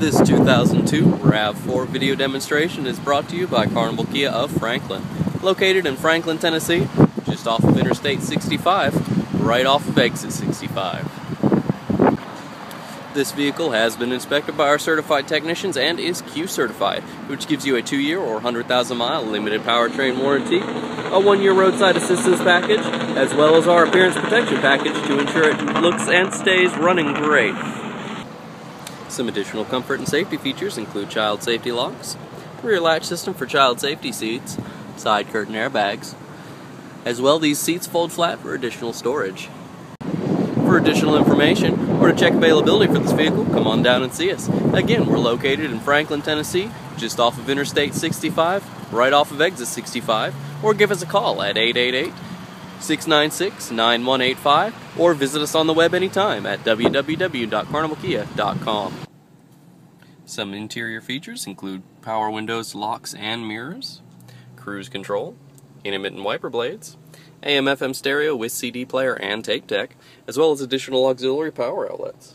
This 2002 RAV4 video demonstration is brought to you by Carnival Kia of Franklin, located in Franklin, Tennessee, just off of Interstate 65, right off of Exit 65. This vehicle has been inspected by our certified technicians and is Q certified, which gives you a 2-year or 100,000 mile limited powertrain warranty, a 1-year roadside assistance package, as well as our appearance protection package to ensure it looks and stays running great. Some additional comfort and safety features include child safety locks, rear latch system for child safety seats, side curtain airbags. As well, these seats fold flat for additional storage. For additional information or to check availability for this vehicle, come on down and see us. Again, we're located in Franklin, Tennessee, just off of Interstate 65, right off of Exit 65, or give us a call at 888 696 9185 or visit us on the web anytime at www.carnivalkia.com. Some interior features include power windows, locks, and mirrors, cruise control, intermittent wiper blades, AM FM stereo with CD player and tape deck, as well as additional auxiliary power outlets.